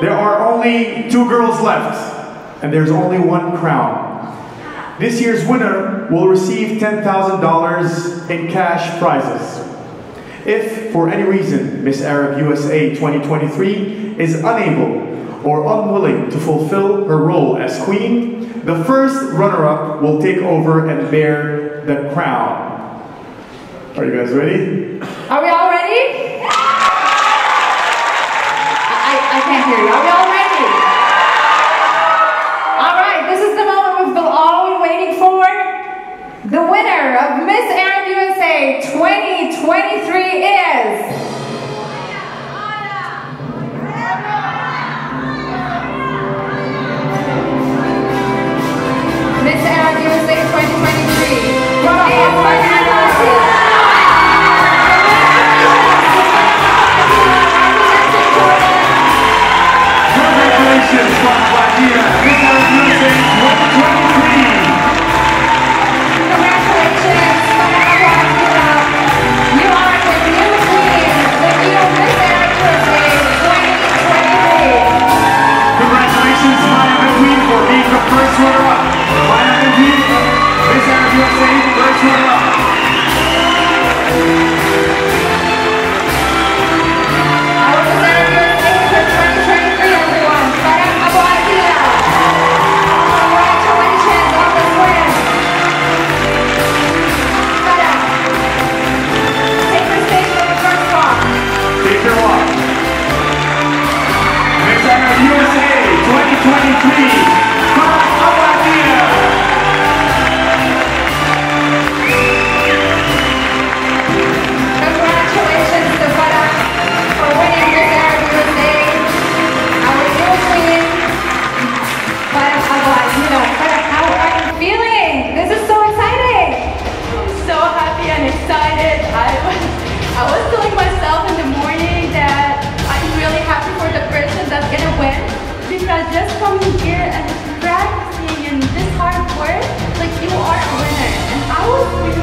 There are only two girls left, and there's only one crown. This year's winner will receive $10,000 in cash prizes. If, for any reason, Miss Arab USA 2023 is unable or unwilling to fulfill her role as queen, the first runner-up will take over and bear the crown. Are you guys ready? Are we all ready? I, can't hear you. Just coming here and practicing and this hard work, like you are a winner. And I was